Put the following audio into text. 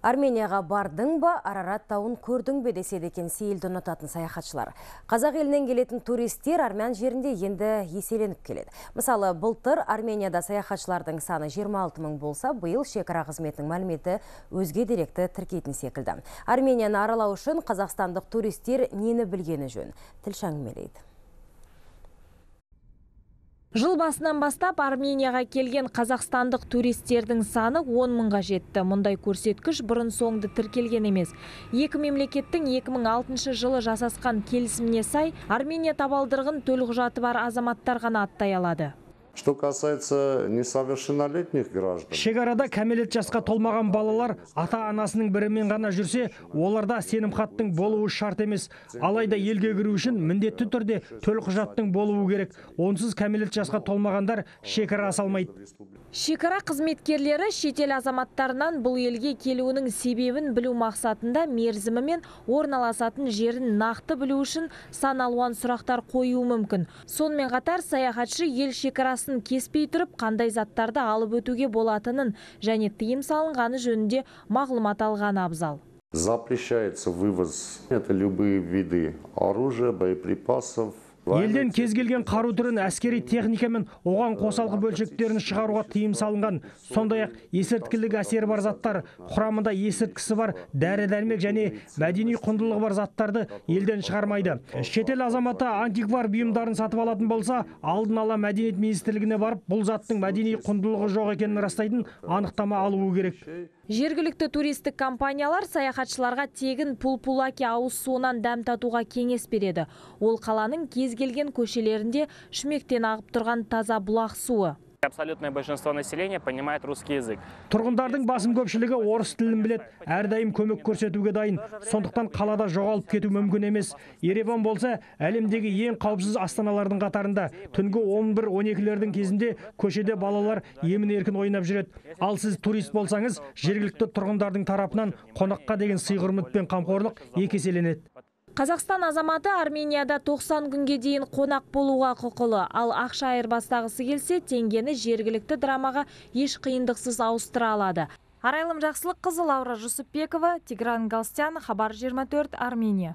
Арменияға бардың ба, Арарат тауын көрдің бе деседі екен сейілді ұнататын саяхатшылар. Қазақ елінен келетін туристер армян жерінде енді еселеніп келеді. Мысалы, былтыр Арменияда саяхатшылардың саны 26 мың болса, бұйыл шекара қызметінің мәліметі өзге деректі тіркейтін секілді. Арменияны аралау үшін қазақстандық туристер нені білгені жөн? Тілші әңгімелейді. Жыл басынан бастап Арменияға келген қазақстандық туристердің саны 10 мыңға жетті. Мұндай көрсеткіш бұрын соңды тіркелген емес. Екі мемлекеттің 2006 жылы жасасқан келісіміне сай, Армения табалдырғын төлқұжаты бар азаматтар ғана аттай алады. Что касается несовершеннолетних граждан. Шекарада кәмелет жасқа толмаған балалар ата-анасының бірімен ғана жүрсе, оларда сенімхаттың болуы шарт емес. Алайда елге кіру үшін міндетті түрде төлқұжаттың болуы керек. Онсыз кәмелет жасқа толмағандар шекара асалмайды. Шекара қызметкерлері шетел азаматтарынан бұл елге келуінің себебін білу мақсатында мерзімі мен орналасатын жерін нақты білу үшін сан алуан сұрақтар қоюы мүмкін. Сонымен қатар саяхатшы ел шекарасын кеспей тұрып қандай заттарды алып өтуге болатынын және тыйым салынғаны жөнінде мағлұмат алғаны абзал. Запрещается вывоз. Это любые виды оружия, боеприпасов, Елден кез келген қару түрін әскери техника мен оған қосалқы бөлшектерін шығаруға тыйым салынған. Сондай ақ есірткілік әсері бар заттар, құрамында есірткісі бар дәрі дәрмек және мәдени құндылығы бар заттарды елден шығармайды. Шетел азаматы антиквар бұйымдарын сатып алатын болса, алдын ала мәдениет министрлігіне барып, бұл заттың мәдени құндылығы жоқ екенін растайтын анықтама алуы керек. Жергілікті туристік компаниялар саяхатшыларға тегін пулпулаки ауыз суынан дәм татуға кеңес береді. Ол қаланың кез келген көшелерінде шүмектен ағып тұрған таза бұлақ суы. Абсолютное большинство населения понимает русский язык. Тұрғындардың басым көпшілігі орыс тілін білет, әрдайым көмек көрсетуге дайын. Сондықтан қалада жоғалып кету мүмкін емес. Ереван болса, әлемдегі ең қауіпсіз астаналардың қатарында. Түнгі 11-12-лердің кезінде көшеде балалар емін еркін ойнап жүреді. Ал сіз турист болсаңыз, жергілікті тұрғындардың тарапынан қонаққа деген сый қамқорлық екі еселенеді. Қазақстан азаматы Арменияда 90 күнге дейін қонақ болуға құқылы, ал ақша айырбастағысы келсе, теңгені жергілікті драмаға еш қиындықсыз ауыстыра алады. Арайлым жақсылық қызы Лаура Жүсіпбекова, Тигран Галстян, Хабар 24, Армения.